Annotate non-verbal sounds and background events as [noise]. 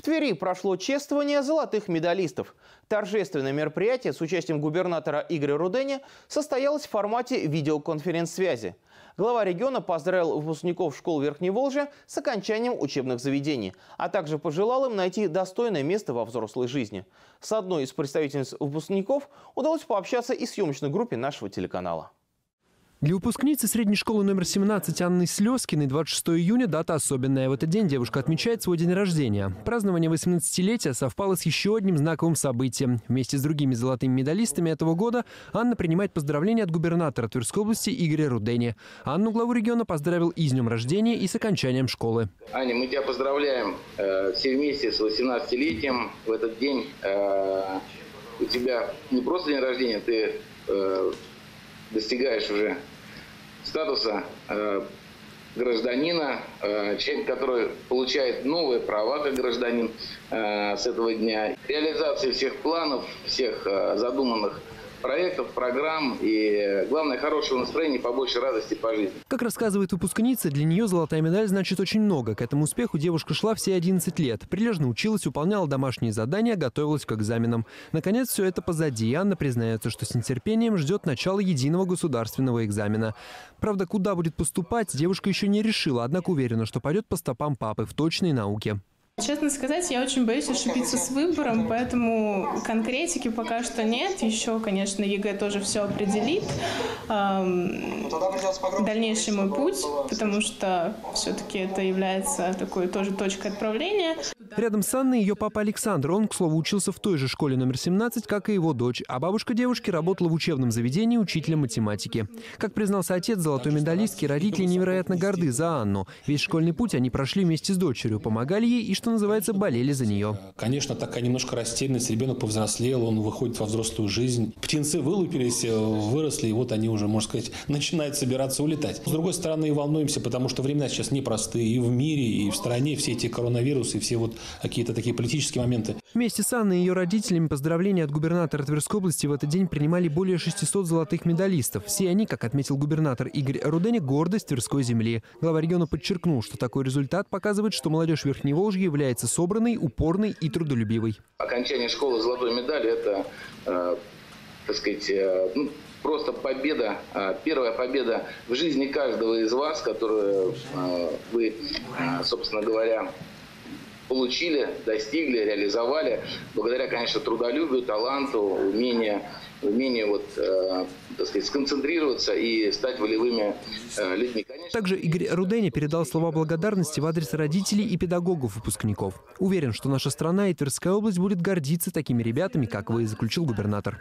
В Твери прошло чествование золотых медалистов. Торжественное мероприятие с участием губернатора Игоря Рудени состоялось в формате видеоконференц-связи. Глава региона поздравил выпускников школ Верхней Волжи с окончанием учебных заведений, а также пожелал им найти достойное место во взрослой жизни. С одной из представительниц выпускников удалось пообщаться и съемочной группе нашего телеканала. Для выпускницы средней школы номер 17 Анны Слезкиной 26 июня дата особенная. В этот день девушка отмечает свой день рождения. Празднование 18-летия совпало с еще одним знаковым событием. Вместе с другими золотыми медалистами этого года Анна принимает поздравления от губернатора Тверской области Игоря Рудени. Анну, главу региона, поздравил и с днем рождения, и с окончанием школы. Аня, мы тебя поздравляем э, все вместе с 18-летием. В этот день э, у тебя не просто день рождения, ты э, достигаешь уже статуса э, гражданина, э, человек, который получает новые права как гражданин э, с этого дня. Реализация всех планов, всех э, задуманных проектов, программ и, главное, хорошего настроения побольше радости по жизни. Как рассказывает выпускница, для нее золотая медаль значит очень много. К этому успеху девушка шла все 11 лет. Прилежно училась, выполняла домашние задания, готовилась к экзаменам. Наконец, все это позади, и Анна признается, что с нетерпением ждет начала единого государственного экзамена. Правда, куда будет поступать, девушка еще не решила, однако уверена, что пойдет по стопам папы в точной науке. Честно сказать, я очень боюсь ошибиться с выбором, поэтому конкретики пока что нет. Еще, конечно, ЕГЭ тоже все определит. Дальнейший мой путь, потому что все-таки это является такой тоже точкой отправления. Рядом с Анной ее папа Александр. Он, к слову, учился в той же школе номер 17, как и его дочь. А бабушка девушки работала в учебном заведении учителем математики. Как признался отец золотой медалистки, родители невероятно горды за Анну. Весь школьный путь они прошли вместе с дочерью, помогали ей и, что называется, болели за нее. Конечно, такая немножко растерянность. Ребенок повзрослел, он выходит во взрослую жизнь. Птенцы вылупились, э, выросли, и вот они уже, можно сказать, [laughs] начинают собираться улетать. С другой стороны, волнуемся, потому что времена сейчас непростые. И в мире, и в стране все эти коронавирусы, все вот какие-то такие политические моменты. Вместе с Анной и ее родителями поздравления от губернатора Тверской области в этот день принимали более 600 золотых медалистов. Все они, как отметил губернатор Игорь Рудени, гордость Тверской земли. Глава региона подчеркнул, что такой результат показывает, что молодежь Верхней Волжьи является собранной, упорной и трудолюбивой. Окончание школы золотой медали – это, э, так сказать, э, ну, просто победа, э, первая победа в жизни каждого из вас, которую вы, собственно говоря, получили, достигли, реализовали, благодаря, конечно, трудолюбию, таланту, умению, умению вот, э, так сказать, сконцентрироваться и стать волевыми э, людьми. Конечно, Также Игорь Руденя передал слова благодарности в адрес родителей и педагогов выпускников. Уверен, что наша страна и Тверская область будет гордиться такими ребятами, как вы, заключил губернатор.